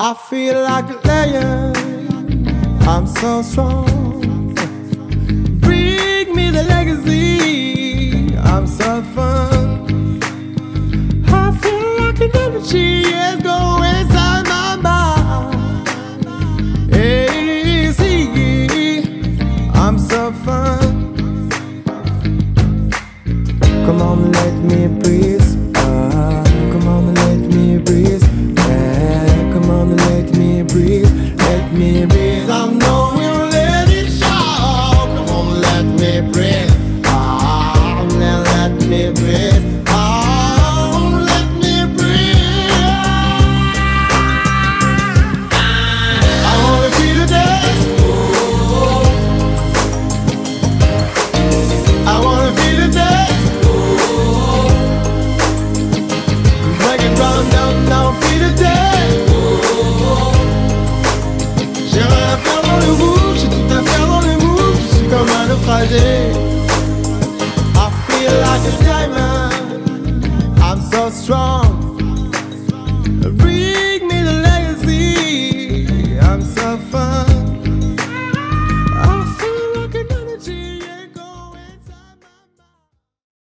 I feel like a lion. I'm so strong. Bring me the legacy. I'm so fun. I feel like an energy is going inside my mind. See, I'm so fun. Come on, let me breathe. Ah, now let me breathe. Ah, let me breathe. I wanna feel the dance. I wanna feel the it feel the I feel like a diamond. I'm so strong. Bring me the legacy. I'm so fun.